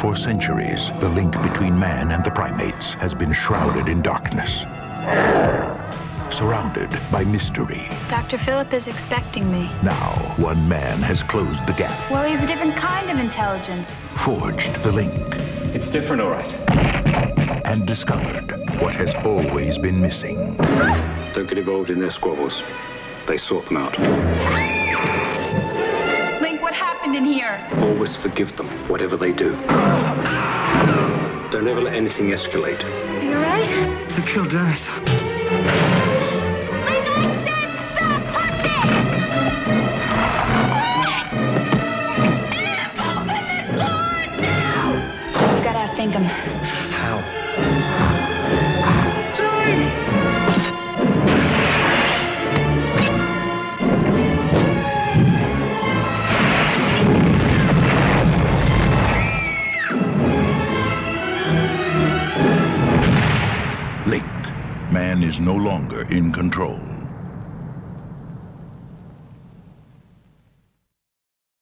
For centuries, the link between man and the primates has been shrouded in darkness. Surrounded by mystery. Dr. Phillip is expecting me. Now, one man has closed the gap, Well, he's a different kind of intelligence. forged the link, It's different, all right. and discovered what has always been missing. Don't get involved in their squabbles. They sort them out. Link, what happened in here? Always forgive them, whatever they do. Don't ever let anything escalate. Are you alright? They killed Dennis. Link, I said stop pushing! Open the door now! We've got to outthink him. How? Man is no longer in control.